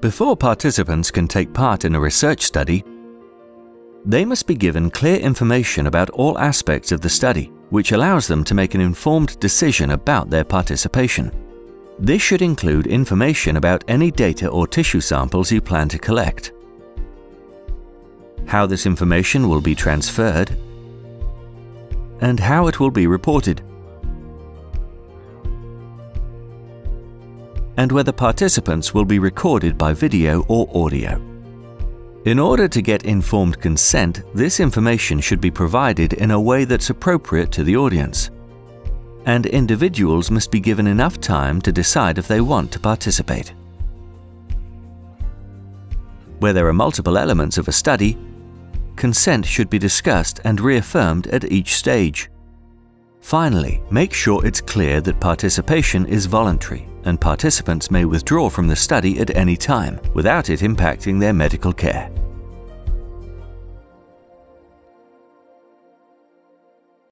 Before participants can take part in a research study, they must be given clear information about all aspects of the study, which allows them to make an informed decision about their participation. This should include information about any data or tissue samples you plan to collect, how this information will be transferred, and how it will be reported, and whether participants will be recorded by video or audio. In order to get informed consent, this information should be provided in a way that's appropriate to the audience. And individuals must be given enough time to decide if they want to participate. Where there are multiple elements of a study, consent should be discussed and reaffirmed at each stage. Finally, make sure it's clear that participation is voluntary and participants may withdraw from the study at any time without it impacting their medical care.